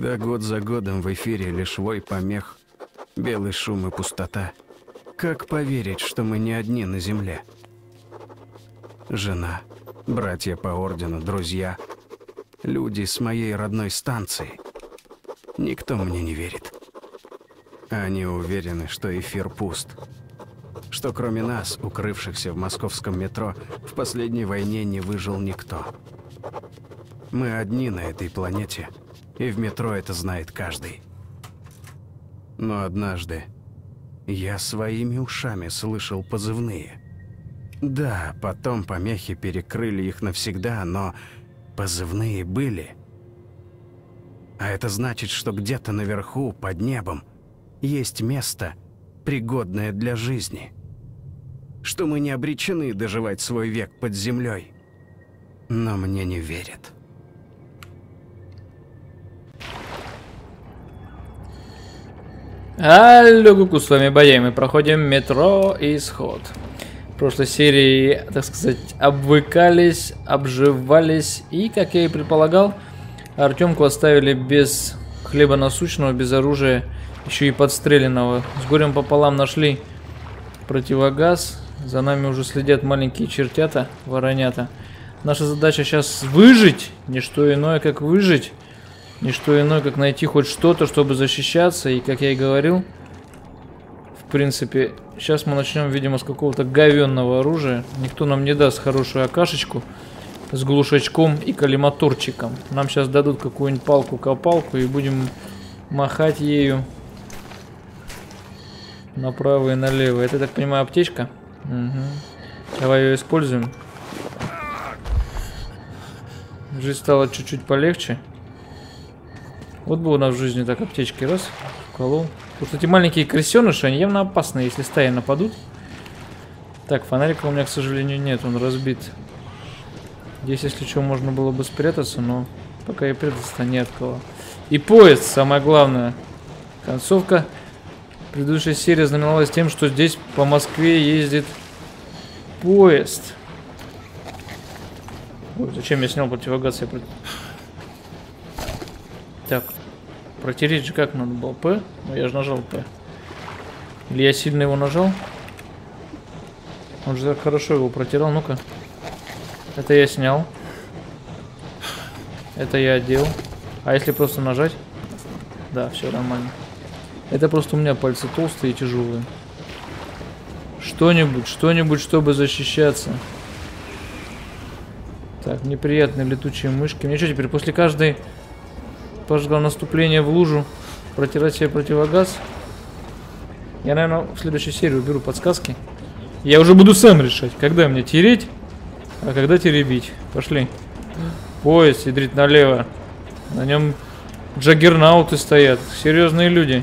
Когда год за годом в эфире лишь вой помех, белый шум и пустота, как поверить, что мы не одни на земле? Жена, братья по ордену, друзья, люди с моей родной станции. Никто мне не верит. Они уверены, что эфир пуст. Что кроме нас, укрывшихся в московском метро, в последней войне не выжил никто. Мы одни на этой планете, и в метро это знает каждый. Но однажды я своими ушами слышал позывные. Да, потом помехи перекрыли их навсегда, но позывные были. А это значит, что где-то наверху, под небом, есть место, пригодное для жизни. Что мы не обречены доживать свой век под землей. Но мне не верят. Алло, Гуку, с вами Бая, мы проходим метро Исход. В прошлой серии, так сказать, обвыкались, обживались и, как я и предполагал, Артемку оставили без хлеба насущного, без оружия, еще и подстреленного. С горем пополам нашли противогаз, за нами уже следят маленькие чертята, воронята. Наша задача сейчас выжить, не что иное, как выжить. Не что иное, как найти хоть что-то, чтобы защищаться. И, как я и говорил, в принципе, сейчас мы начнем, видимо, с какого-то говенного оружия. Никто нам не даст хорошую акашечку с глушачком и коллиматорчиком. Нам сейчас дадут какую-нибудь палку-копалку и будем махать ею направо и налево. Это, так понимаю, аптечка? Угу. Давай ее используем. Жизнь стала чуть-чуть полегче. Вот бы у нас в жизни так аптечки раз. Потому что эти маленькие крысеныши, они явно опасны, если стаи нападут. Так, фонарика у меня, к сожалению, нет, он разбит. Здесь, если что, можно было бы спрятаться, но пока и прятаться-то не от кого. И поезд, самое главное. Концовка предыдущей серии знаменовалась тем, что здесь по Москве ездит поезд. Ой, зачем я снял противогаз? Я. Так. Протереть же как надо было? П? Ну я же нажал П. Или я сильно его нажал? Он же так хорошо его протирал. Ну-ка. Это я снял. Это я одел. А если просто нажать? Да, все нормально. Это просто у меня пальцы толстые и тяжелые. Что-нибудь, что-нибудь, чтобы защищаться. Так, неприятные летучие мышки. Мне что теперь, после каждой пожгла наступление в лужу, протирать себе противогаз? Я, наверное, в следующей серии уберу подсказки. Я уже буду сам решать, когда мне тереть, а когда теребить. Пошли. Поезд ядрит налево. На нем джаггернауты стоят. Серьезные люди.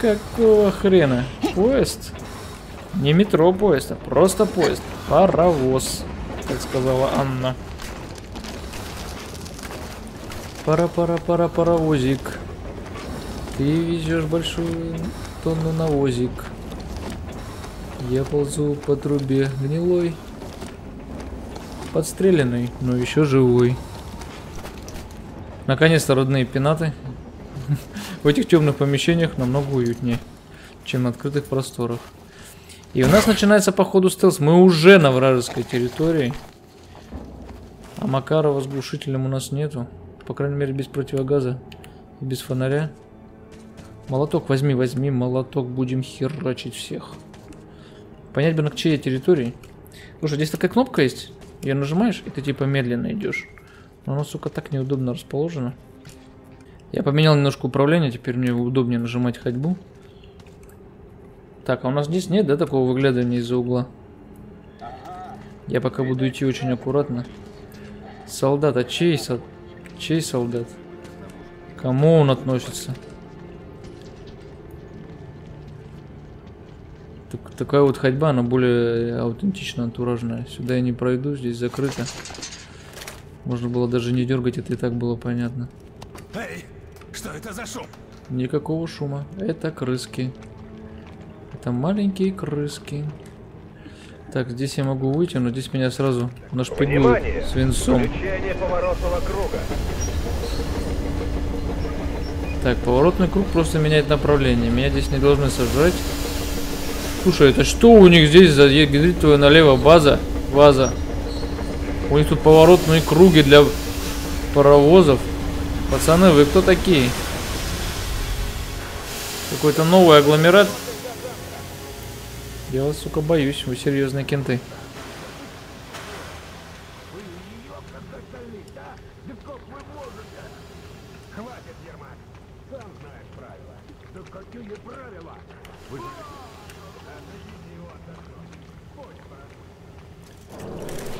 Какого хрена? Поезд? Не метро поезд, а просто поезд. Паровоз, как сказала Анна. Пара-пара-пара паровозик. Ты везешь большую тонну навозик. Я ползу по трубе гнилой. Подстреленный, но еще живой. Наконец-то родные пенаты. В этих темных помещениях намного уютнее, чем на открытых просторах. И у нас начинается по ходу стелс. Мы уже на вражеской территории. А Макарова с глушителем у нас нету. По крайней мере, без противогаза без фонаря. Молоток возьми, возьми, молоток. Будем херачить всех. Понять бы на чьей территории. Слушай, здесь такая кнопка есть. Ее нажимаешь, и ты типа медленно идешь. Но она, сука, так неудобно расположена. Я поменял немножко управление, теперь мне удобнее нажимать ходьбу. Так, а у нас здесь нет, да, такого выглядывания из-за угла? Я пока буду идти очень аккуратно. Солдат, а чей, со... чей солдат? Кому он относится? Так, такая вот ходьба, она более аутентично антуражная. Сюда я не пройду, здесь закрыто. Можно было даже не дергать, это и так было понятно. Эй, что это за шум? Никакого шума. Это крыски. Это маленькие крыски. Так, здесь я могу выйти, но здесь меня сразу нашпигуют свинцом. Так, поворотный круг просто меняет направление. Меня здесь не должны сожрать. Слушай, это что у них здесь за гидритовая налево база? База. У них тут поворотные круги для паровозов. Пацаны, вы кто такие? Какой-то новый агломерат? Я вас, сука, боюсь. Вы серьезные кенты.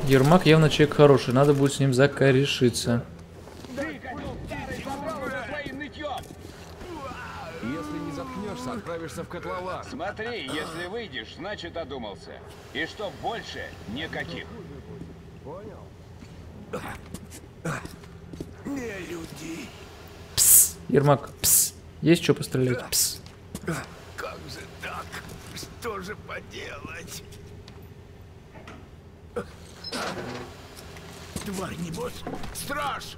Ермак явно человек хороший, надо будет с ним закорешиться. Если не заткнешься, отправишься в котлован. Смотри, если выйдешь, значит одумался. И что больше, никаких. Не люди. Ермак, пс. Есть что пострелять? Пс. Как же так? Что же поделать? Тварь, небось, страж!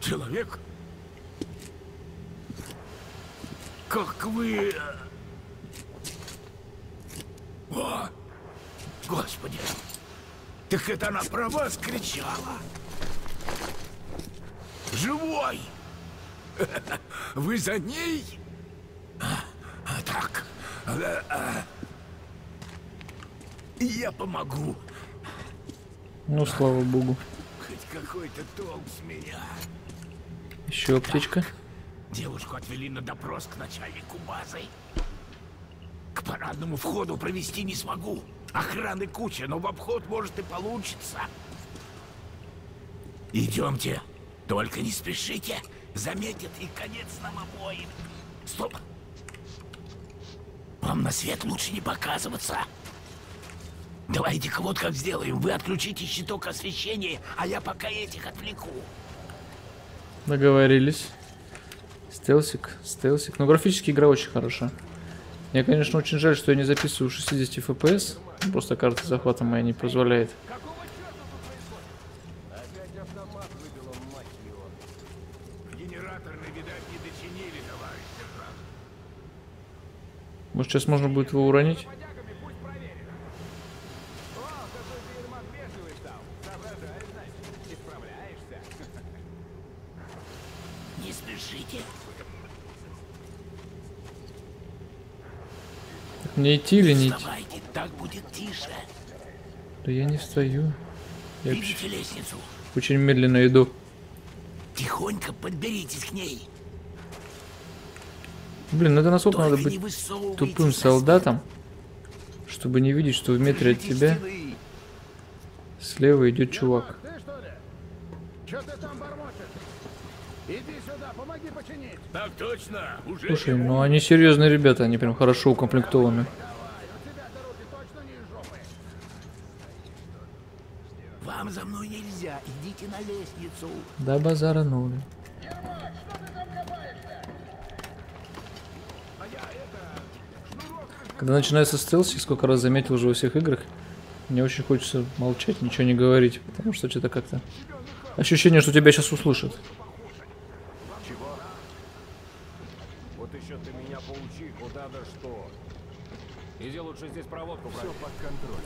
Человек? Как вы... э, О, Господи! Так это она про вас кричала! Живой! Вы за ней? А, а, так. а, а. Я помогу. Ну, слава богу. Хоть какой-то толк с меня. Еще аптечка. Девушку отвели на допрос к начальнику базы. К парадному входу провести не смогу. Охраны куча, но в обход может и получится. Идемте. Только не спешите. Заметят и конец нам обоим. Стоп. Вам на свет лучше не показываться. Давайте-ка вот как сделаем. Вы отключите щиток освещения, а я пока этих отвлеку. Договорились. Стелсик, стелсик. Но графически игра очень хороша. Мне, конечно, очень жаль, что я не записываю 60 FPS. Просто карта захвата моя не позволяет. Может, сейчас можно будет его уронить? Не спешите. Мне идти или не идти? Вставайте, так будет тише. Да я не встаю. Я Видите лестницу? очень медленно иду. Тихонько подберитесь к ней. Блин, ну это насколько Только надо быть тупым со солдатом, чтобы не видеть, что в метре от тебя слева идет чувак. Так точно, уже Слушай, ну они серьезные ребята, они прям хорошо укомплектованы. Вам за мной нельзя, идите на лестницу. Да базара нули. Когда начинается стелс, я сколько раз заметил уже во всех играх, мне очень хочется молчать, ничего не говорить, потому что что-то как-то... Ощущение, что тебя сейчас услышат. Вот еще ты меня поучи, куда да что. Иди лучше здесь проводку Все под контролем.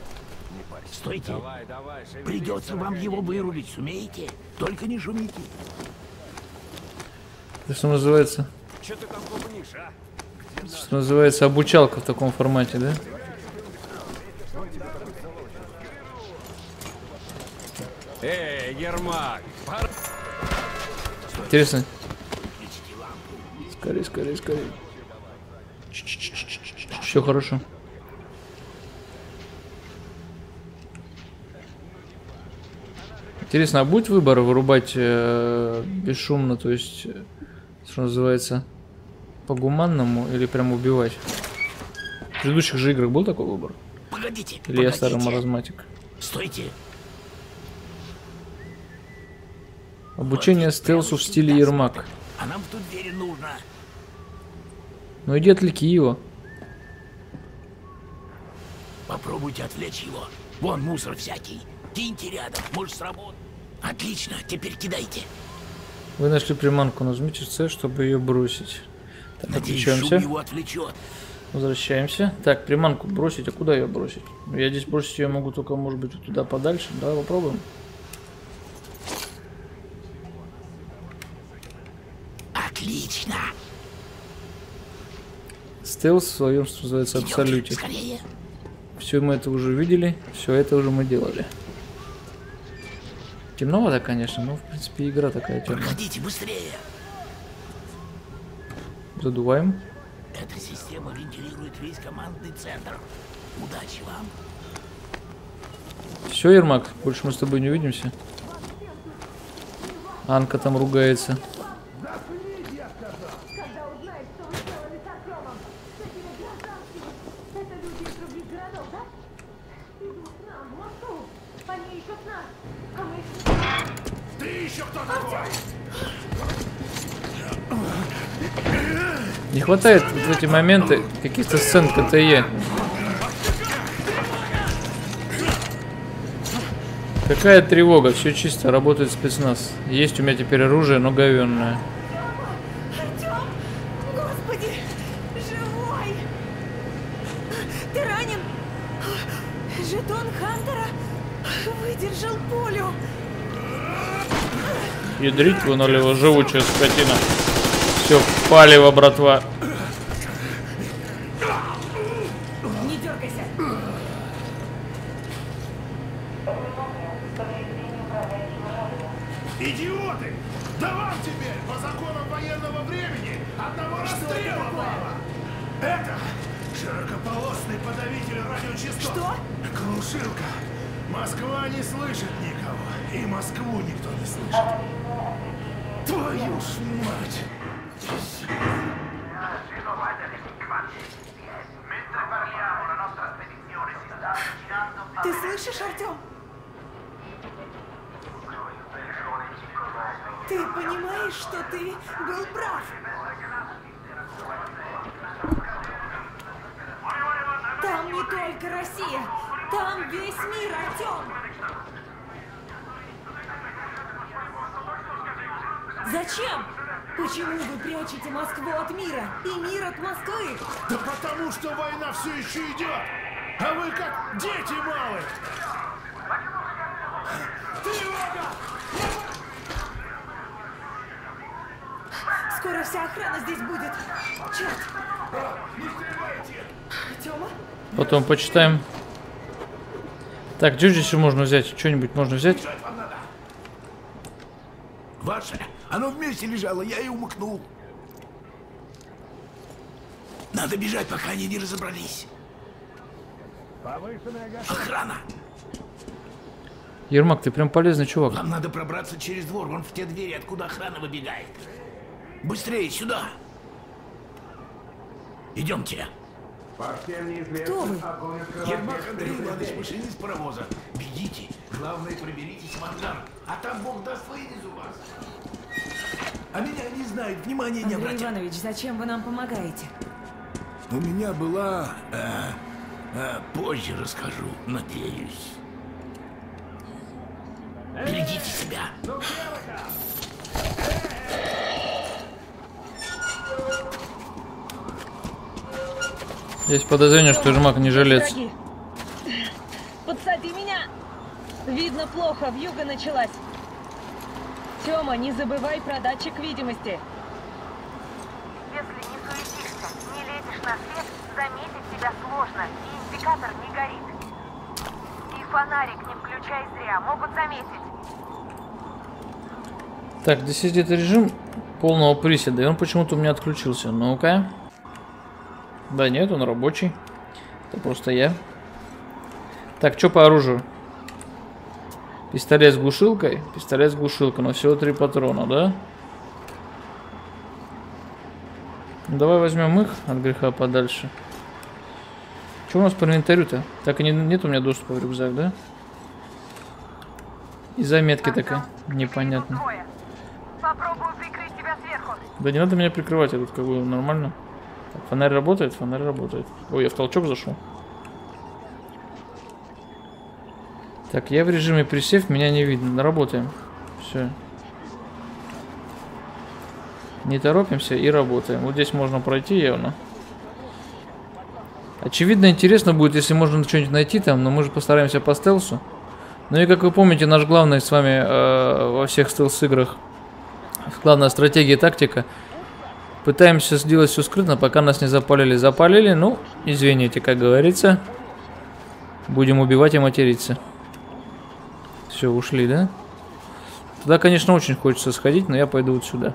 Не парься. Стойте. Давай, давай, шевелись, Придется вам его вырулить, сумеете? Только не шумите. Это что называется? Че ты там бубнишь, а? Что называется обучалка в таком формате, да? Эй, Ермак! пора- Интересно. Скорее, скорее, скорее. Все хорошо. Интересно, а будет выбор вырубать э, бесшумно, то есть, э, что называется, по-гуманному или прям убивать? В предыдущих же играх был такой выбор? Погодите, Или я погодите. старый маразматик? Стойте. Обучение стелсу в стиле Ермак. А нам в ту дверь нужно. Ну иди отвлеки его. Попробуйте отвлечь его. Вон мусор всякий. Киньте рядом, может сработать. Отлично, теперь кидайте. Вы нашли приманку, нажмите С, чтобы ее бросить. Так, Надеюсь, отвлечемся. его отвлечет. Возвращаемся. Так, приманку бросить, а куда ее бросить? Я здесь бросить ее могу только, может быть, туда подальше. Давай попробуем. Отлично. Стелс в своем, что называется, абсолюте. Все мы это уже видели, все это уже мы делали. Темновато, конечно, но в принципе игра такая темная. Проходите быстрее. Задуваем. Эта система вентилирует весь командный центр. Удачи вам. Все, Ермак, больше мы с тобой не увидимся. Анка там ругается. Хватает вот в эти моменты каких-то сцен КТЕ. Какая тревога, все чисто, работает спецназ. Есть у меня теперь оружие, но говенное. Артем! Господи! Живой! Ты ранен? Жетон Хантера выдержал пулю. Ядрить его налево, живучая скотина. Все, палево, братва. Слышишь, Артем? Ты понимаешь, что ты был прав? Там не только Россия, там весь мир, Артем! Зачем? Почему вы прячете Москву от мира и мир от Москвы? Да потому что война все еще идет! А вы как дети малые! Тревога! Скоро вся охрана здесь будет. Черт! Не стреляйте! Тёма? Потом почитаем. Так, еще можно взять? Что-нибудь можно взять? Ваше, оно вместе лежало, я и умыкнул. Надо бежать, пока они не разобрались. Охрана! Ермак, ты прям полезный чувак. Вам надо пробраться через двор, вон в те двери, откуда охрана выбегает. Быстрее, сюда! Идемте. Кто вы? Ермак Андрей Иванович, машинист паровоза. Бегите. Главное, проберитесь в ангар. А там Бог даст, вывезу вас. А меня не знают, внимания не Андрей обратят. Иванович, зачем вы нам помогаете? У меня была... э, э, позже расскажу, надеюсь. Берегите себя. Есть подозрение, что Ермак не жилец. Подсади меня! Видно плохо, вьюга началась. Тёма, не забывай про датчик видимости. Если не суетишься, не лезешь на свет, заметить тебя сложно, и индикатор не горит. И фонарик не включай зря, могут заметить. Так, здесь где-то режим полного приседа, и он почему-то у меня отключился. Ну-ка. Да нет, он рабочий. Это просто я. Так, что по оружию? Пистолет с глушилкой. Пистолет с глушилкой, но всего три патрона, да? Ну, давай возьмем их от греха подальше. Что у нас по инвентарю-то? Так и не, нет у меня доступа в рюкзак, да? И заметки такая. Непонятно. Сверху. Да не надо меня прикрывать, я тут как бы нормально. Так, фонарь работает, фонарь работает. Ой, я в толчок зашел. Так, я в режиме присев, меня не видно. Работаем. Все. Не торопимся и работаем. Вот здесь можно пройти явно. Очевидно, интересно будет, если можно что-нибудь найти там, но мы же постараемся по стелсу. Ну и как вы помните, наш главный с вами э, во всех стелс-играх, главная стратегия и тактика. Пытаемся сделать все скрытно, пока нас не запалили. Запалили, ну, извините, как говорится. Будем убивать и материться. Все, ушли, да? Туда, конечно, очень хочется сходить, но я пойду вот сюда.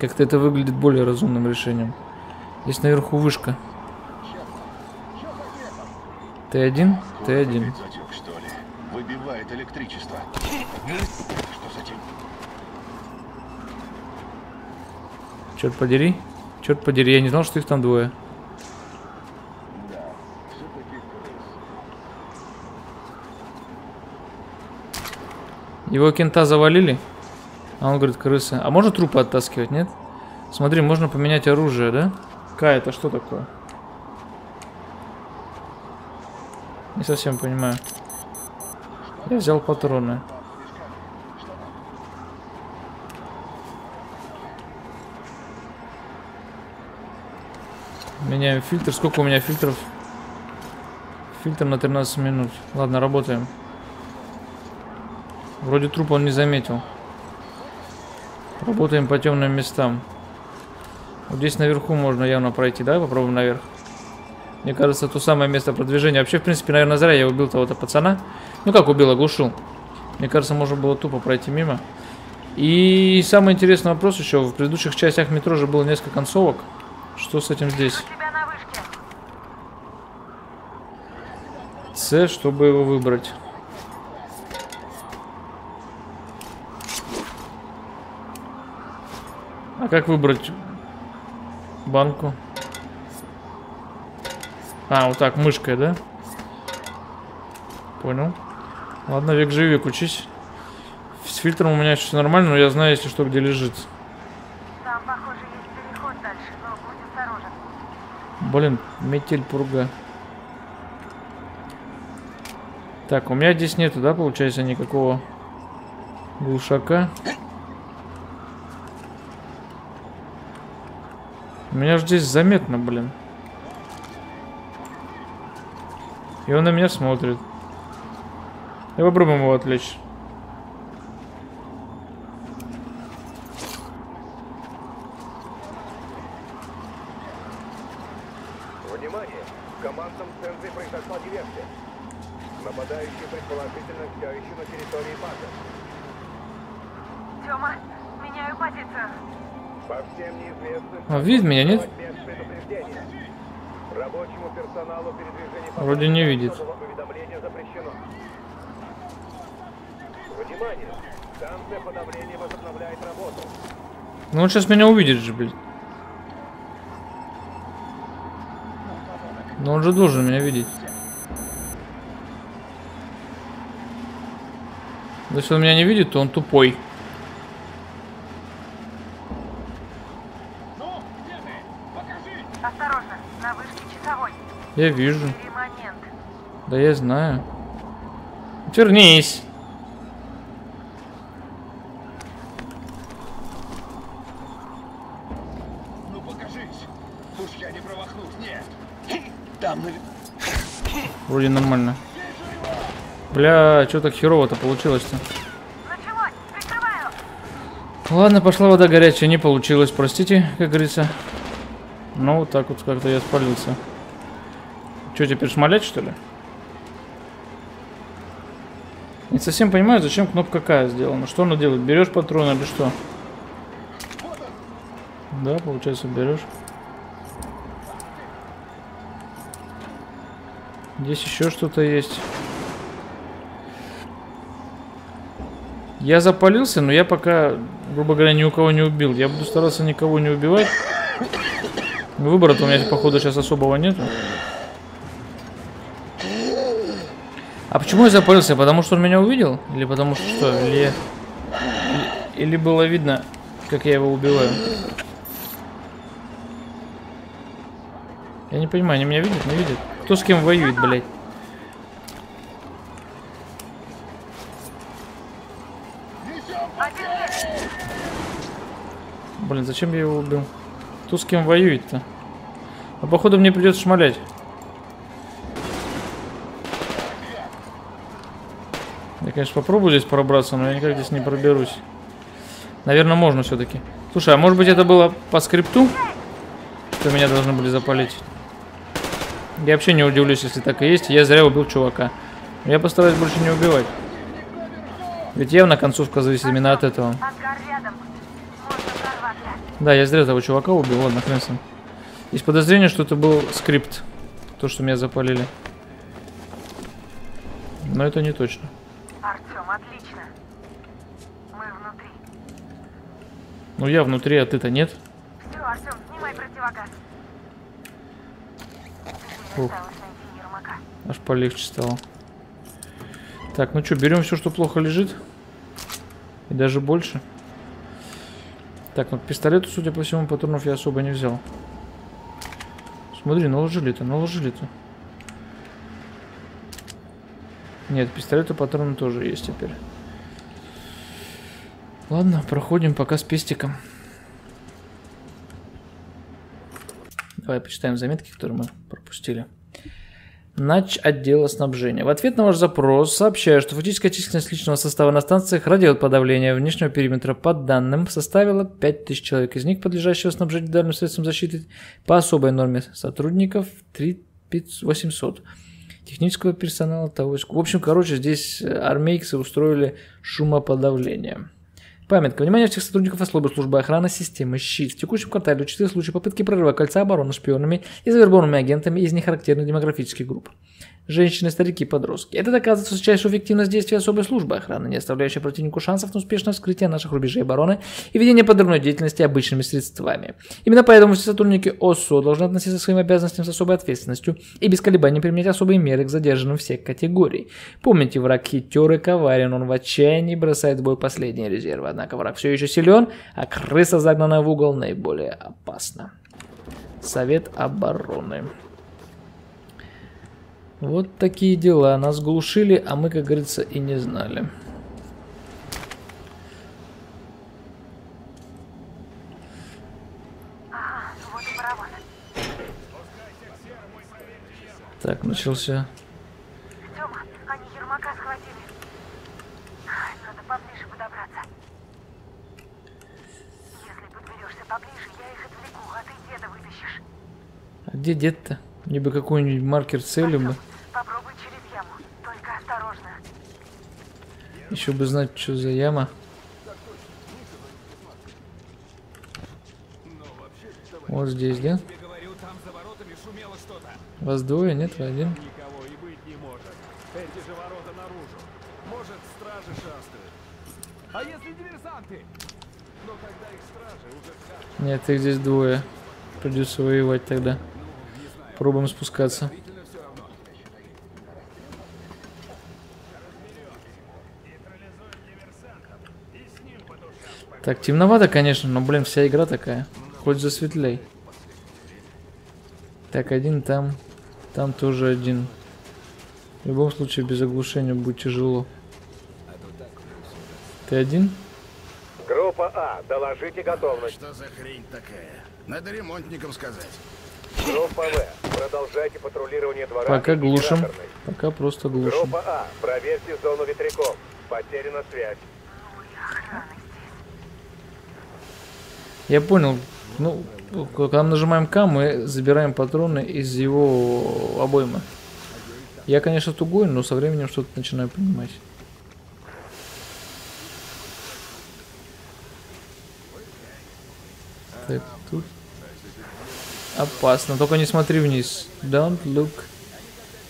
Как-то это выглядит более разумным решением. Здесь наверху вышка. Ты один? Ты один. Затек, что ли? Выбивает электричество. Что за тем? Черт подери. Черт подери, я не знал, что их там двое. Его кента завалили? А он говорит, крыса. А можно трупы оттаскивать, нет? Смотри, можно поменять оружие, да? Кай, это что такое? Не совсем понимаю. Я взял патроны. Меняем фильтр. Сколько у меня фильтров? Фильтр на 13 минут. Ладно, работаем. Вроде труп он не заметил. Работаем по темным местам. Вот здесь наверху можно явно пройти. Давай попробуем наверх. Мне кажется, то самое место продвижения. Вообще, в принципе, наверное, зря я убил того-то пацана. Ну как убил, оглушил. Мне кажется, можно было тупо пройти мимо. И самый интересный вопрос еще. В предыдущих частях метро же было несколько концовок. Что с этим здесь? С, чтобы его выбрать. А как выбрать банку? А, вот так, мышкой, да? Понял. Ладно, век живи, век учись. С фильтром у меня все нормально, но я знаю, если что, где лежит. Там, похоже, есть переход дальше, но будь осторожен. Блин, метель пурга. Так, у меня здесь нету, да, получается, никакого глушака. У меня же здесь заметно, блин. И он на меня смотрит. Я попробуем его отвлечь. Внимание! В командном центре произошла диверсия. Нападающий предположительно все еще на территории базы. Тёма, меняю позицию. По всем неизвестным... А, видит меня, нет? Рабочему персоналу передвижение по Вроде работу. Ну он сейчас меня увидит же, блин. Но он же должен меня видеть. Если он меня не видит, то он тупой. Осторожно, на вышке часовой. Я вижу. Да я знаю. Вернись. Ну покажись. Уж я не промахнусь. Нет. Там. Вроде нормально. Бля, что так херово-то получилось-то? Ладно, пошла вода горячая, не получилось, простите, как говорится. Ну, вот так вот как-то я спалился. Что, теперь шмалять, что ли? Не совсем понимаю, зачем кнопка К сделана. Что она делает? Берешь патрон или что? Да, получается, берешь. Здесь еще что-то есть. Я запалился, но я пока, грубо говоря, ни у кого не убил. Я буду стараться никого не убивать. Выбора-то у меня, походу, сейчас особого нету. А почему я запалился? Потому что он меня увидел? Или потому что что? Или, или, или было видно, как я его убиваю? Я не понимаю, они меня видят, не видят? Кто с кем воюет, блядь? Блин, зачем я его убил? Кто с кем воюет-то? А походу мне придется шмалять. Конечно, попробую здесь пробраться, но я никак здесь не проберусь. Наверное, можно все-таки. Слушай, а может быть это было по скрипту? Что меня должны были запалить? Я вообще не удивлюсь, если так и есть. Я зря убил чувака. Я постараюсь больше не убивать. Ведь явно концовка зависит именно от этого. Да, я зря того чувака убил, ладно, хрен. Есть подозрение, что это был скрипт. То, что меня запалили. Но это не точно. Артем, отлично. Мы внутри. Ну я внутри, а ты-то нет. Все, Артем, снимай противогаз. Ух. Аж полегче стало. Так, ну что, берем все, что плохо лежит. И даже больше. Так, ну к пистолету, судя по всему, патронов я особо не взял. Смотри, наложили-то, наложили-то. Нет, пистолету патроны тоже есть теперь. Ладно, проходим пока с пестиком. Давай почитаем заметки, которые мы пропустили. Нач отдела снабжения. В ответ на ваш запрос сообщаю, что фактическая численность личного состава на станциях радиоподавления внешнего периметра по данным составила 5000 человек. Из них подлежащего снабжению ударным средством защиты по особой норме сотрудников 3800. Технического персонала того. В общем, короче, здесь армейцы устроили шумоподавление. Памятка. Внимание всех сотрудников особой службы охраны системы «Щит». В текущем квартале 4 случая попытки прорыва кольца обороны шпионами и завербованными агентами из нехарактерных демографических групп. Женщины, старики, подростки. Это доказывает высочайшую эффективность действий особой службы охраны, не оставляющей противнику шансов на успешное вскрытие наших рубежей обороны и ведение подрывной деятельности обычными средствами. Именно поэтому все сотрудники ОСО должны относиться к своим обязанностям с особой ответственностью и без колебаний применять особые меры к задержанным всех категорий. Помните, враг хитер и коварен, он в отчаянии бросает в бой последние резервы. Однако враг все еще силен, а крыса, загнанная в угол, наиболее опасна. Совет обороны. Вот такие дела. Нас глушили, а мы, как говорится, и не знали. Так, начался. Тёма, они Ермака схватили. Надо поближе подобраться. Если подберешься поближе, я их отвлеку, а ты деда вытащишь. А где дед-то? Мне бы какой-нибудь маркер цели бы. Попробуй через яму, только осторожно. Еще бы знать, что за яма. Вот здесь, да? Вас двое, нет? Вы один? Нет, их здесь двое. Придется воевать тогда. Пробуем спускаться. Так, темновато, конечно, но, блин, вся игра такая. Хоть засветлей. Так, один там. Там тоже один. В любом случае, без оглушения будет тяжело. Ты один? Группа А, доложите готовность. Что за хрень такая? Надо ремонтникам сказать. Группа В, продолжайте патрулирование двора. Пока глушим. Пока просто глушим. Группа А, проверьте зону ветряков. Потеряна связь. Я понял. Ну, когда мы нажимаем К, мы забираем патроны из его обоймы. Я, конечно, тугой, но со временем что-то начинаю понимать. Так, тут опасно. Только не смотри вниз. Don't look,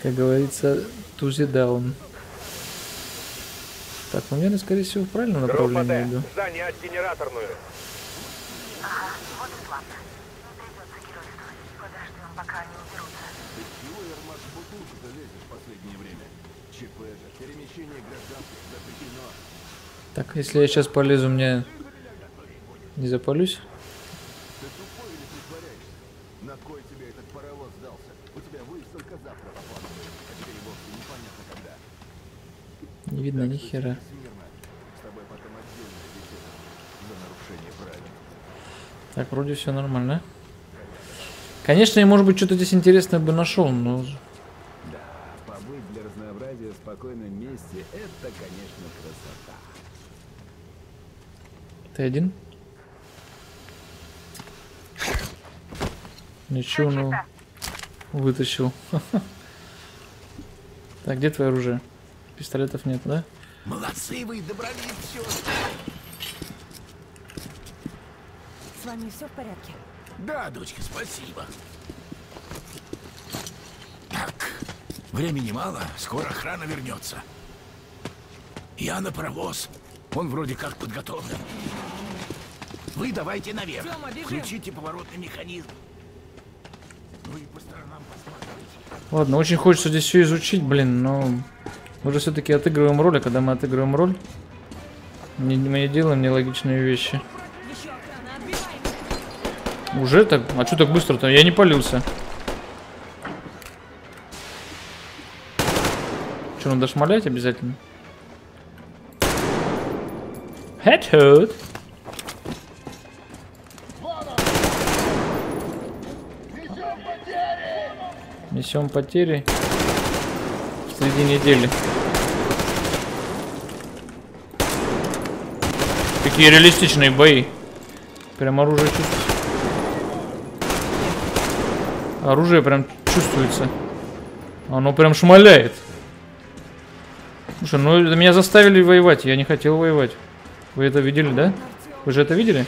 как говорится, to the down. Так, ну я, скорее всего, в правильном направлении иду. Занять генераторную. Ага, вот и славно. Придется геройствовать. Подождем, пока они уберутся. Чего Ермак в бутылку-то лезет в последнее время? ЧП же, перемещение гражданских запрещено. Так, если я сейчас полезу, мне не запалюсь? Ты тупой или притворяешься? На кой тебе этот паровоз сдался? У тебя выезд только завтра по плану. А теперь вовсе непонятно когда. Не видно ни хера. Смирно. С тобой потом отдельная беседа за нарушение правил. Так, вроде все нормально. Конечно, я, может быть, что-то здесь интересное бы нашел, но... Да, побыть для разнообразия в спокойном месте — это, конечно, красота. Ты один? Ничего, ну... Вытащил. Так, где твое оружие? Пистолетов нет, да? Молодцы вы, добрались все. С вами все в порядке? Да, дочка, спасибо. Так, времени мало, скоро охрана вернется. Я на паровоз. Он вроде как подготовлен. Вы давайте наверх. Тёма. Включите поворотный механизм. Ну и по сторонам посмотрите. Ладно, очень хочется здесь все изучить, блин, но мы же все-таки отыгрываем роль, а когда мы отыгрываем роль, мы не делаем нелогичные вещи. Уже так? А что так быстро-то? Я не полился. Что, надо шмалять обязательно? Headshot. Несем потери. Среди недели. Какие реалистичные бои. Прям оружие чувствуется. Оружие прям чувствуется. Оно прям шмаляет. Слушай, ну меня заставили воевать. Я не хотел воевать. Вы это видели, да? Вы же это видели?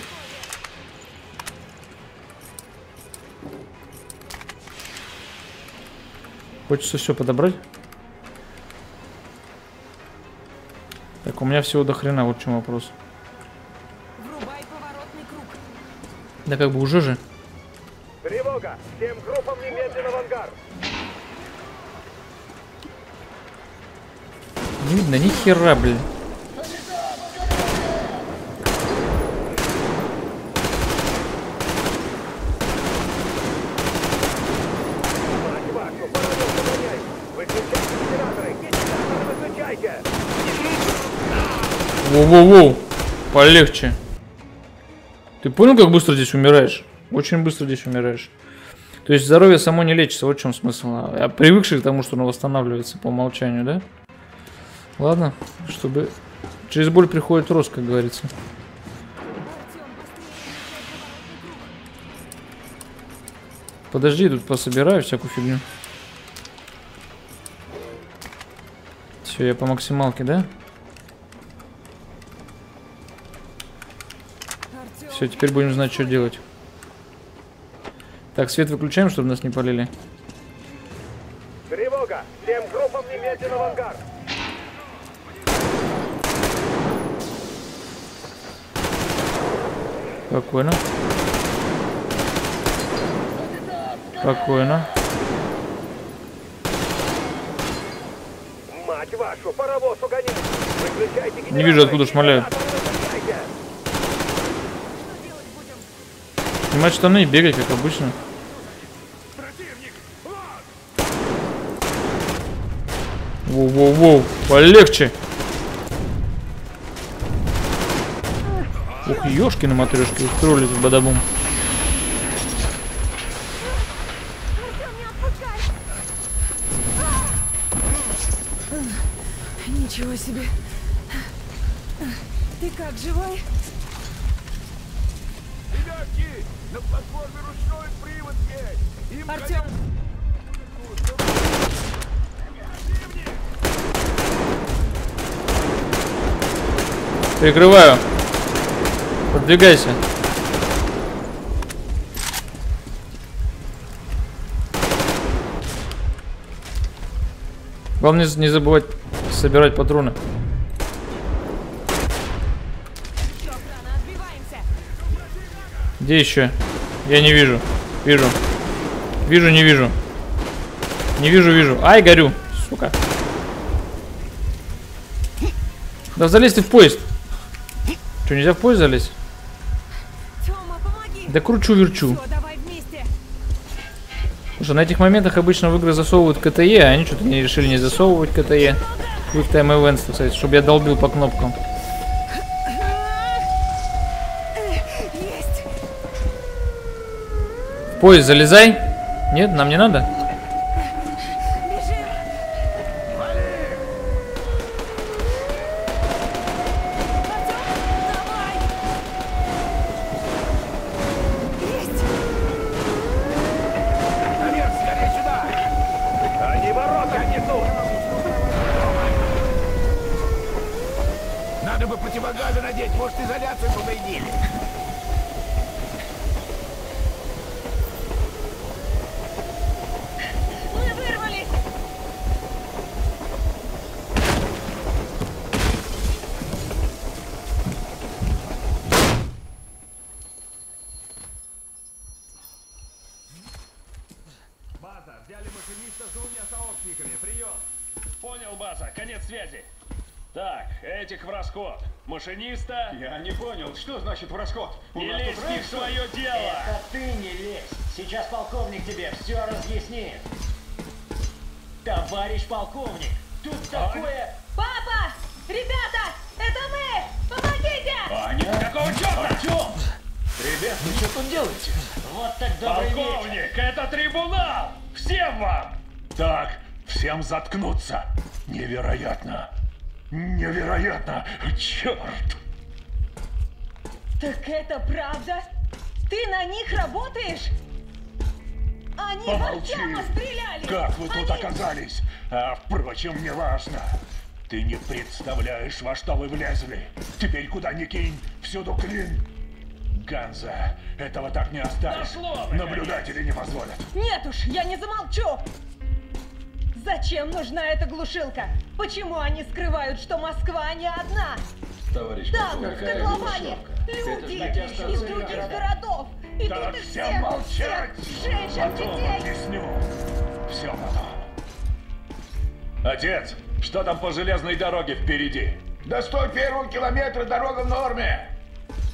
Хочется все подобрать. Так, у меня всего до хрена, вот в чем вопрос. Да как бы уже же. Тревога! Всем группам немедленно в ангар! Не видно ни хера, блин. Воу-воу-воу. Полегче. Ты понял, как быстро здесь умираешь? Очень быстро здесь умираешь. То есть здоровье само не лечится, вот в чем смысл. А привыкший к тому, что оно восстанавливается по умолчанию, да? Ладно, чтобы... Через боль приходит рост, как говорится. Подожди, тут пособираю всякую фигню. Все, я по максималке, да? Все, теперь будем знать, что делать. Так, свет выключаем, чтобы нас не полили. Тревога! Всем группам немедленно в ангар! Спокойно. Спокойно. Мать вашу, паровоз! Выключайте генераторы! Не вижу, откуда шмаляют. Снимать штаны и бегать, как обычно. Воу-воу-воу, полегче. Ух, ёшкины матрешки устроились в бадабум. Ничего себе. Ты как, живой? Ребятки, на платформе ручной привод есть! Им Артем, Прикрываю. Подвигайся. Главное не забывать собирать патроны. Где еще? Я не вижу. Вижу. Вижу, не вижу. Не вижу, вижу. Ай, горю. Сука. Да залезь ты в поезд. Что, нельзя в поезд залезть? Да кручу-верчу. Слушай, на этих моментах обычно в игры засовывают КТЕ, а они что-то не решили не засовывать КТЕ. Quick Time Events, так сказать, чтобы я долбил по кнопкам. Есть! поезд залезай. Нет, нам не надо. Бежим! Артём, давай! Есть! Наверх, скорее сюда! Они ворота несут! Надо бы противогазы надеть, может, изоляцию повредили. Мы вырвались! База, взяли машиниста с двумя сообщниками. Прием! Понял, база, конец связи. Так, этих в расход. Машиниста... Я не понял, что значит в расход? У Не лезь не в свое дело! Это ты не лезь. Сейчас полковник тебе все разъяснит. Товарищ полковник, тут такое... Папа! Ребята! Это мы! Помогите! Аня? Какого черта? Артем! Ребят, вы что тут делаете? Вот так добрый вечер. Полковник, это трибунал! Всем вам! Так, всем заткнуться. Невероятно. Невероятно. Черт. Так это правда? Ты на них работаешь? Они в Помолчи. Артема стреляли! Как вы тут Они- оказались? А, впрочем, не важно. Ты не представляешь, во что вы влезли. Теперь куда ни кинь, всюду клин. Ганза, этого так не оставишь. Наконец. Наблюдатели не позволят. Нет уж, я не замолчу! Зачем нужна эта глушилка? Почему они скрывают, что Москва не одна? Товарищ Там, в котловане, люди из других городов. И Так тут их всем всех, молчать! всех, женщин, Потом детей. объясню. Все потом. Отец, что там по железной дороге впереди? До 101 километра дорога в норме.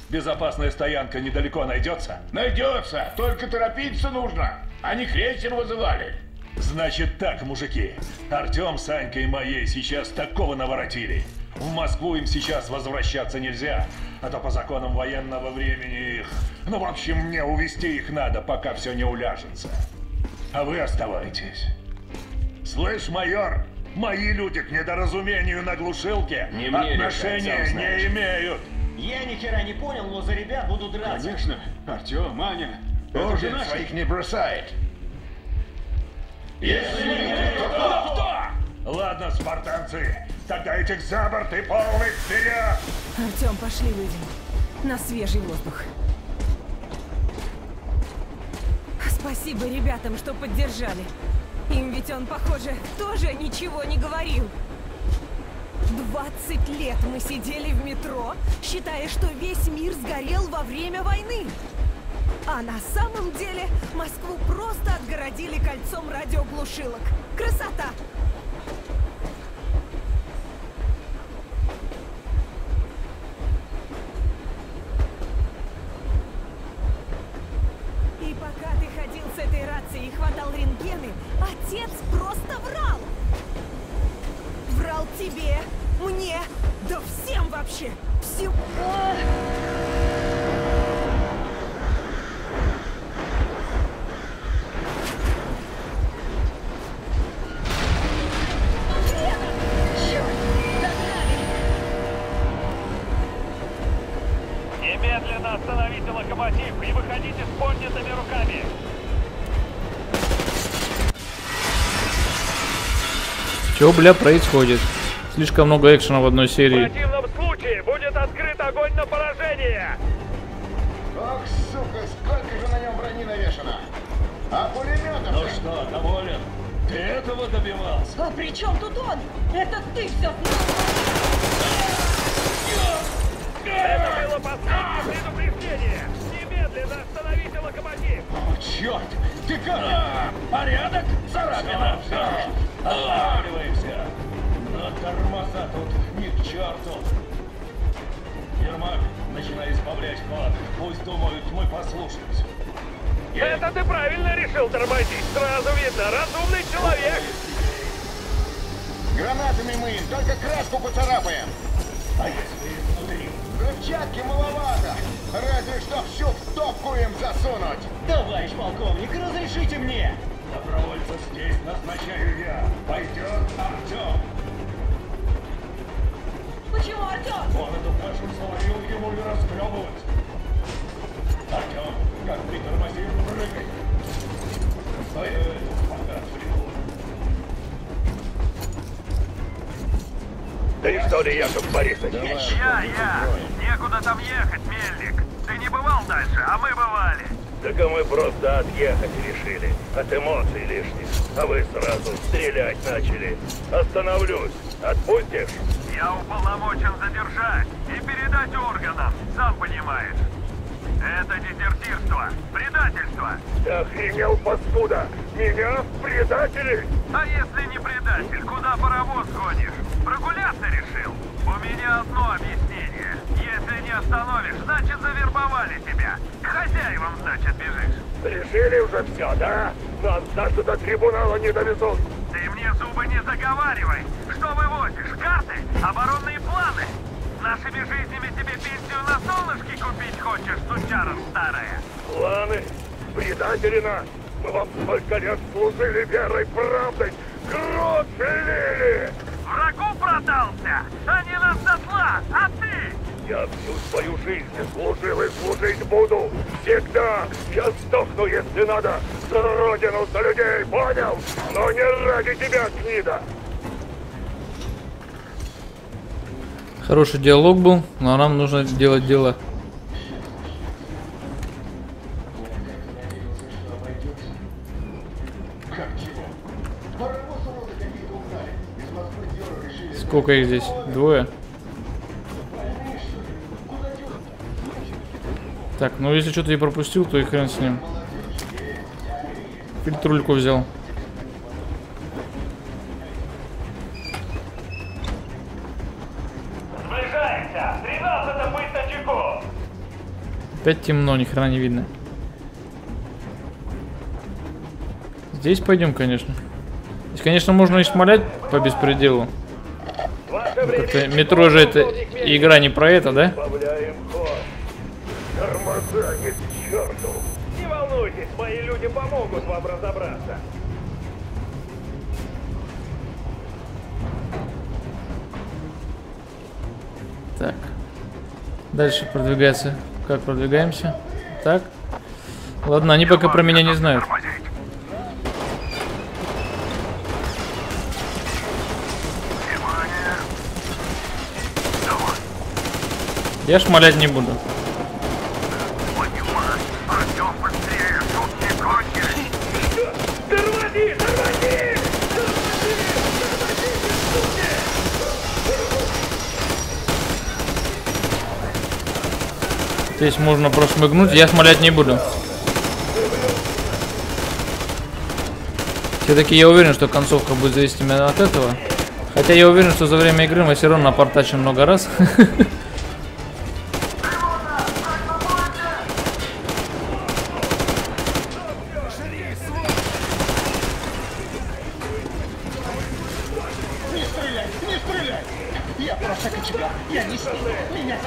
Безопасная стоянка недалеко найдется? Найдется, только торопиться нужно. Они крейсер вызывали. Значит так, мужики. Артем с Анькой моей сейчас такого наворотили. В Москву им сейчас возвращаться нельзя, а то по законам военного времени их... Ну, в общем, мне увести их надо, пока все не уляжется. А вы оставайтесь. Слышь, майор, мои люди к недоразумению на глушилке Не отношения решать, не имеют. Я ни хера не понял, но за ребят буду драться. Конечно, Артем, Аня. Это же Орден наши. своих не бросает. Кто, кто? Ладно, спартанцы, тогда этих за борт и полный вперед! Артем, пошли выйдем. На свежий воздух. Спасибо ребятам, что поддержали. Им ведь он, похоже, тоже ничего не говорил. 20 лет мы сидели в метро, считая, что весь мир сгорел во время войны. А на самом деле Москву просто отгородили кольцом радиоглушилок. Красота! И пока ты ходил с этой рацией и хватал рентгены, отец просто врал! Врал тебе, мне, да всем вообще! Всем... Что, бля, происходит? Слишком много экшена в одной В серии. противном случае будет открыт огонь на поражение. Ох, сука, сколько же на нем брони навешано. А пулеметов Ну что, доволен? Ты этого добивался? А при чем тут он? Это ты все Это было последнее предупреждение. Немедленно остановите локомотив. О, черт! Ты как? Порядок? Царапина. Останавливаемся. Но тормоза тут ни к черту. Ермак, начинай избавлять ход. Пусть думают, мы послушаемся. Это ты правильно решил тормозить. Сразу видно, разумный человек. Гранатами мы им только краску поцарапаем. А если изнутри? Взрывчатки маловато. Разве что всю в топку им засунуть. Товарищ полковник, разрешите мне! Добровольца здесь назначаю я. Пойдет Артем. Почему Артем? Он эту кашу сварил, ему не расхлебывать. Артем, как притормозил, прыгай. Стой, э, пока отвлеку. Ты что ли, Яков Борисович? Я, я! Некуда там ехать, Мельник! Ты не бывал дальше, а мы бывали! Так а мы просто отъехать решили. От эмоций лишних. А вы сразу стрелять начали. Остановлюсь. Отпустишь? Я уполномочен задержать и передать органам, сам понимаешь. Это дезертирство, предательство. Ты охренел, паскуда? Меня предатели? А если не предатель, куда паровоз гонишь? Прогуляться решил? У меня одно объяснение. Остановишь, значит завербовали тебя. К хозяевам, значит, бежишь. Решили уже все, да? Нас даже до трибунала не довезут. Ты мне зубы не заговаривай. Что вывозишь? Карты? Оборонные планы? Нашими жизнями тебе пенсию на солнышке купить хочешь, сучара старая? Планы? Предатели нас? Мы вам столько лет служили верой, правдой. Кровь лили! Врагу продался, а не на дотла, а ты? Я всю свою жизнь служил и служить буду. Всегда. Я сдохну, если надо. За родину, за людей, понял? Но не ради тебя, Книда. Хороший диалог был, но нам нужно делать дело. Сколько их здесь? Двое? Так, ну если что-то я пропустил, то и хрен с ним. Фильтрульку взял. Сближаемся! 13 бысточеков! Опять темно, ни хрена не видно. Здесь пойдем, конечно. Здесь, конечно, можно и шмалять по беспределу. Как-то метро же это игра не про это, да? К черту. Не волнуйтесь, мои люди помогут вам разобраться. Так. Дальше продвигаться. Как продвигаемся? Так. Ладно, они пока про меня не знают. Я шмалять не буду. Артем, быстрее! Тут не кончились! Тормози, тормози! Здесь можно прошмыгнуть, я шмалять не буду. Все-таки я уверен, что концовка будет зависеть именно от этого. Хотя я уверен, что за время игры мы все равно напортачим много раз. Не стреляй, не стреляй! Я просто кочегар, я не с ним. Меня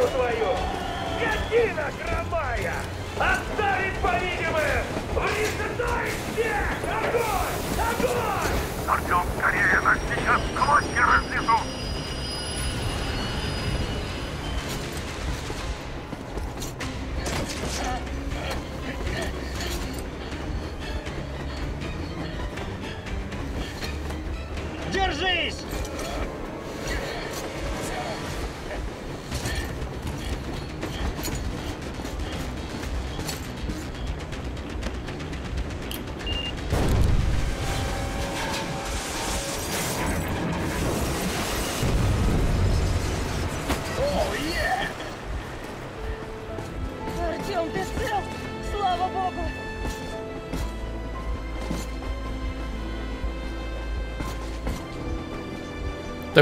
Рожу твою! Скотина хромая! Отставить по-видимым! Врезай всех! Огонь! Огонь! Артем, скорее, нас сейчас клочья разнесут! Держись!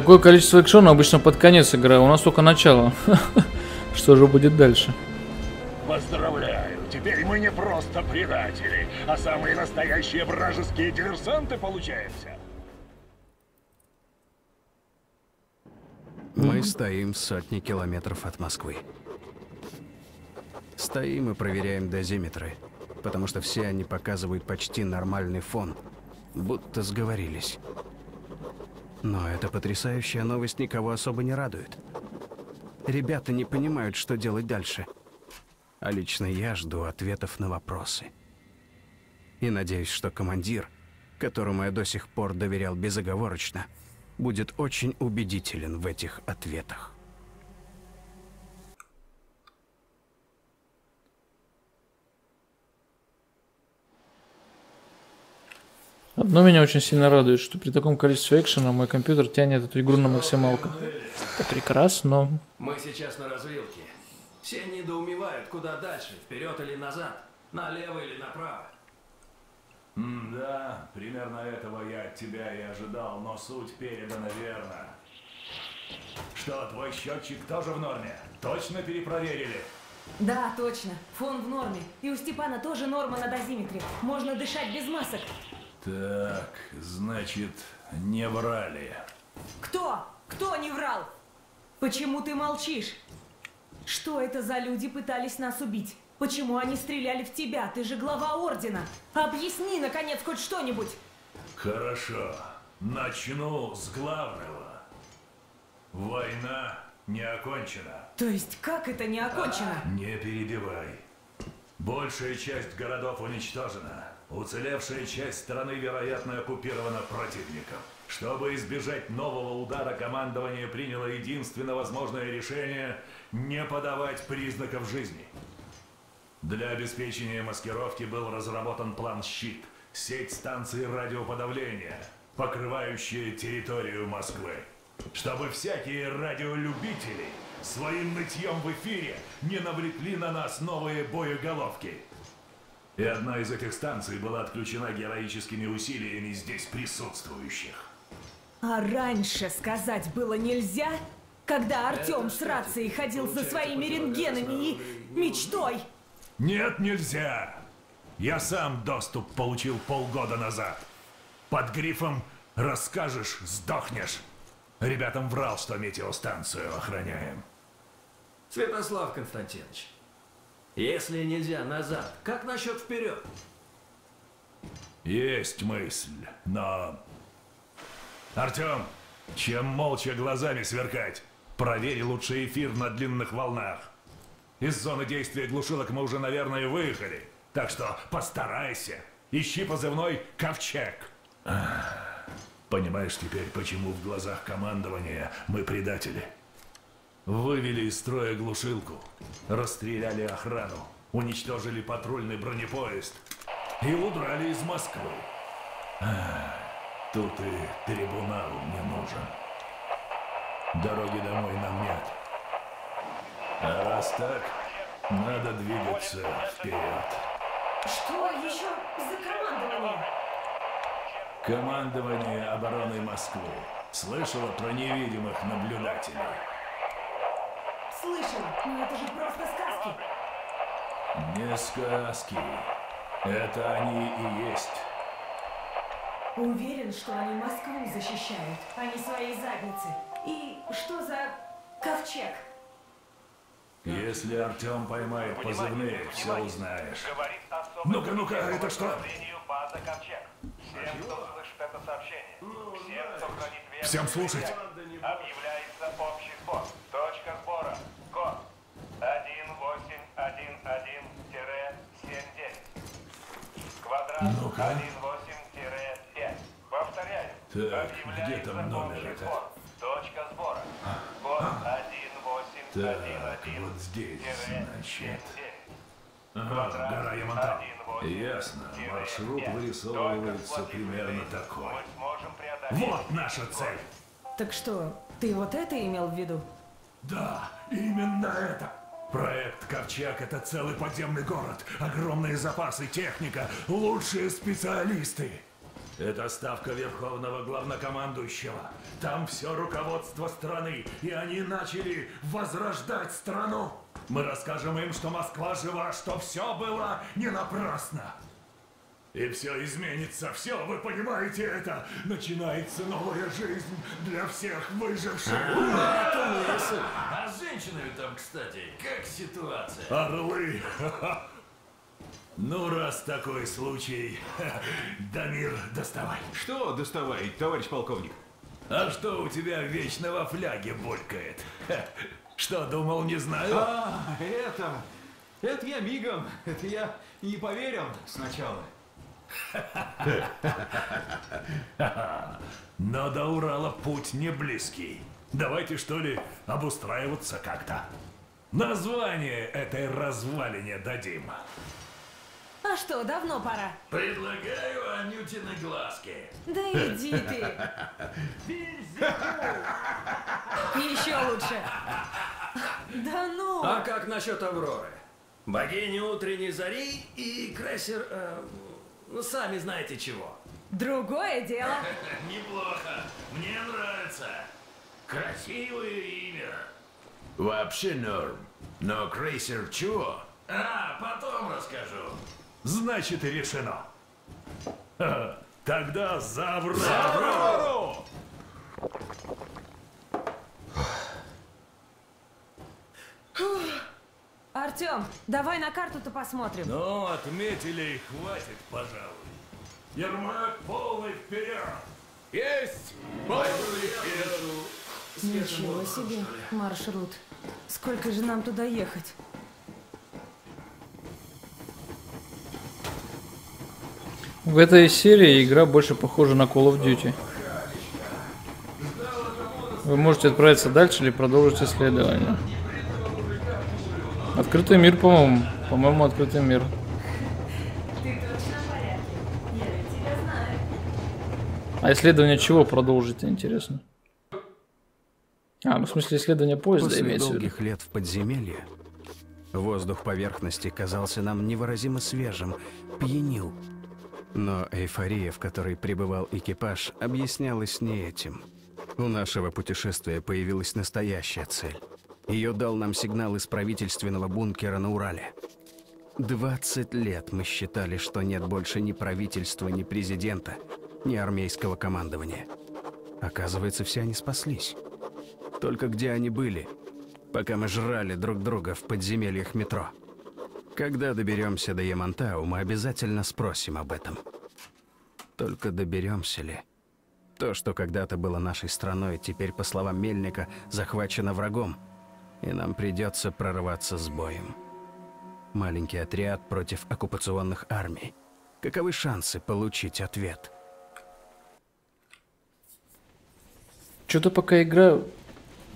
Такое количество экшона обычно под конец игры, у нас только начало. Что же будет дальше? Поздравляю, теперь мы не просто предатели, а самые настоящие вражеские диверсанты получаемся. Мы стоим сотни километров от Москвы. Стоим и проверяем дозиметры, потому что все они показывают почти нормальный фон, будто сговорились. Но эта потрясающая новость никого особо не радует. Ребята не понимают, что делать дальше. А лично я жду ответов на вопросы. И надеюсь, что командир, которому я до сих пор доверял безоговорочно, будет очень убедителен в этих ответах. Одно меня очень сильно радует, что при таком количестве экшена мой компьютер тянет эту игру на максималку. Это прекрасно. Мы сейчас на развилке. Все недоумевают, куда дальше, вперед или назад, налево или направо. М, Да, примерно этого я от тебя и ожидал, но суть передана верно. Что, твой счетчик тоже в норме? Точно перепроверили? Да, точно. Фон в норме. И у Степана тоже норма на дозиметре. Можно дышать без масок. Так, значит, не врали. Кто? Кто не врал? Почему ты молчишь? Что это за люди пытались нас убить? Почему они стреляли в тебя? Ты же глава ордена. Объясни, наконец, хоть что-нибудь. Хорошо, начну с главного. Война не окончена. То есть как это не окончено? Не перебивай. Большая часть городов уничтожена. Уцелевшая часть страны, вероятно, оккупирована противником. Чтобы избежать нового удара, командование приняло единственно возможное решение не подавать признаков жизни. Для обеспечения маскировки был разработан план «Щит» — сеть станций радиоподавления, покрывающая территорию Москвы. Чтобы всякие радиолюбители своим нытьем в эфире не навлекли на нас новые боеголовки. И одна из этих станций была отключена героическими усилиями здесь присутствующих. А раньше сказать было нельзя? Когда Артем с рацией ходил за своими рентгенами и мечтой? Нет, нельзя! Я сам доступ получил полгода назад. Под грифом «Расскажешь, сдохнешь». Ребятам врал, что метеостанцию охраняем. Святослав Константинович, если нельзя назад, как насчет вперед? Есть мысль, но... Артем, чем молча глазами сверкать? Проверь лучше эфир на длинных волнах. Из зоны действия глушилок мы уже, наверное, выехали. Так что постарайся. Ищи позывной «Ковчег». Понимаешь теперь, почему в глазах командования мы предатели? Вывели из строя глушилку, расстреляли охрану, уничтожили патрульный бронепоезд и удрали из Москвы. Ах, Тут и трибунал не нужен. Дороги домой нам нет. А раз так, надо двигаться вперед. Что еще за командование? Командование обороны Москвы. Слышала про невидимых наблюдателей? Слышала, но это же просто сказки. Не сказки. Это они и есть. Уверен, что они Москву защищают, а не свои задницы. И что за ковчег? Если Артем поймает позывные, все узнаешь. Ну-ка, ну-ка, это что? База Ковчег. Всем, кто слышит это сообщение, всем, кто хранит веру Всем слушать. объявляется общий сбор. Точка сбора. Код 1811-79. Квадрат Ну-ка. 18-5. Повторяю. Так, где там номер это? Точка сбора. Код Так, вот здесь, 1811-79. значит. Ага, гора Ямонтау. Ясно, маршрут вырисовывается примерно такой. Вот наша цель! Так что, ты вот это имел в виду? Да, именно это! Проект «Ковчег» — это целый подземный город, огромные запасы, техника, лучшие специалисты. Это ставка Верховного Главнокомандующего. Там все руководство страны, и они начали возрождать страну. Мы расскажем им, что Москва жива, что все было не напрасно. И все изменится, все, вы понимаете это? Начинается новая жизнь для всех выживших. А, это мысль. А с женщинами там, кстати, как ситуация? Орлы! Ну, раз такой случай, Дамир, доставай. Что доставай, товарищ полковник? А что у тебя вечно во фляге булькает? Что, думал, не знаю? А, это... Это я мигом. Это я не поверил сначала. Но до Урала путь не близкий. Давайте, что ли, обустраиваться как-то. Название этой развалине дадим. А что, давно пора? Предлагаю Анютины глазки. Да иди ты. Еще лучше. Да ну. А как насчет Авроры? Богиня утренней зари и крейсер... э, ну, сами знаете чего. Другое дело. Неплохо. Мне нравится. Красивое имя. Вообще норм. Но крейсер чего? А, потом расскажу. Значит, и решено. Ха, Тогда за Аврору! За Аврору! Артем, давай на карту-то посмотрим. Ну, отметили и хватит, пожалуй. Ермак полный вперед! Есть! Полный вперед! Ничего себе маршрут. Сколько же нам туда ехать? В этой серии игра больше похожа на Call of Duty. Вы можете отправиться дальше или продолжить исследование. Открытый мир, по-моему. По-моему, открытый мир. Ты точно в порядке? Я ведь тебя знаю. А исследование чего продолжить, интересно? А, ну в смысле исследование поезда После имеется в виду. долгих лет в подземелье воздух поверхности казался нам невыразимо свежим, пьянил. Но эйфория, в которой пребывал экипаж, объяснялась не этим. У нашего путешествия появилась настоящая цель. Ее дал нам сигнал из правительственного бункера на Урале. 20 лет мы считали, что нет больше ни правительства, ни президента, ни армейского командования. Оказывается, все они спаслись. Только где они были, пока мы жрали друг друга в подземельях метро? Когда доберемся до Ямантау, мы обязательно спросим об этом. Только доберемся ли? То, что когда-то было нашей страной, теперь, по словам Мельника, захвачено врагом, и нам придется прорываться с боем. Маленький отряд против оккупационных армий. Каковы шансы получить ответ? Что-то пока игра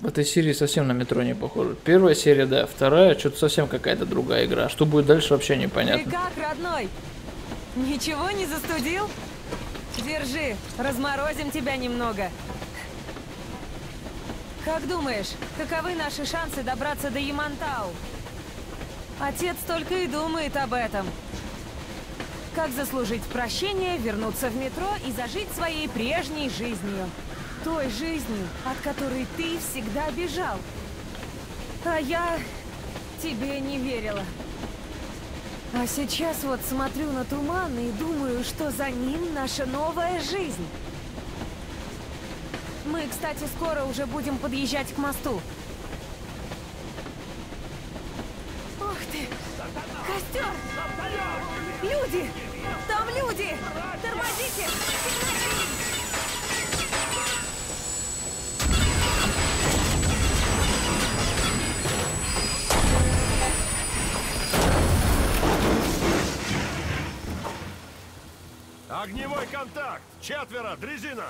в этой серии совсем на метро не похожа. Первая серия, да, вторая, что-то совсем какая-то другая игра. Что будет дальше, вообще Ты непонятно. как, родной? Ничего не застудил? Держи, разморозим тебя немного. Как думаешь, каковы наши шансы добраться до Ямантау? Отец только и думает об этом. Как заслужить прощение, вернуться в метро и зажить своей прежней жизнью. Той жизнью, от которой ты всегда бежал. А я тебе не верила. А сейчас вот смотрю на туман и думаю, что за ним наша новая жизнь. Мы, кстати, скоро уже будем подъезжать к мосту. Ох ты! Костер! Люди! Там люди! Тормозите! Огневой контакт! Четверо! Дрезина!